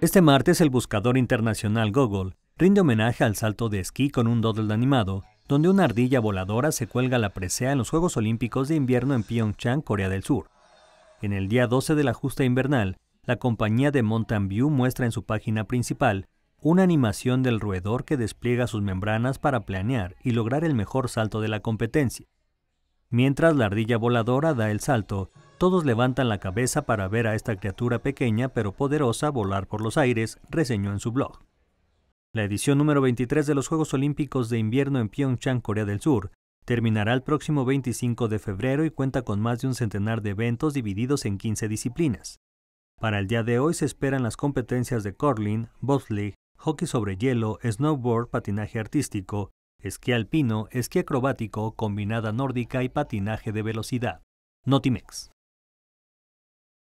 Este martes el buscador internacional Google rinde homenaje al salto de esquí con un doodle animado, donde una ardilla voladora se cuelga la presea en los Juegos Olímpicos de Invierno en Pyeongchang, Corea del Sur. En el día 12 de la justa invernal, la compañía de Mountain View muestra en su página principal una animación del roedor que despliega sus membranas para planear y lograr el mejor salto de la competencia. Mientras la ardilla voladora da el salto, todos levantan la cabeza para ver a esta criatura pequeña pero poderosa volar por los aires, reseñó en su blog. La edición número 23 de los Juegos Olímpicos de Invierno en Pyeongchang, Corea del Sur, terminará el próximo 25 de febrero y cuenta con más de un centenar de eventos divididos en 15 disciplinas. Para el día de hoy se esperan las competencias de curling, bobsleigh, hockey sobre hielo, snowboard, patinaje artístico, esquí alpino, esquí acrobático, combinada nórdica y patinaje de velocidad. Notimex.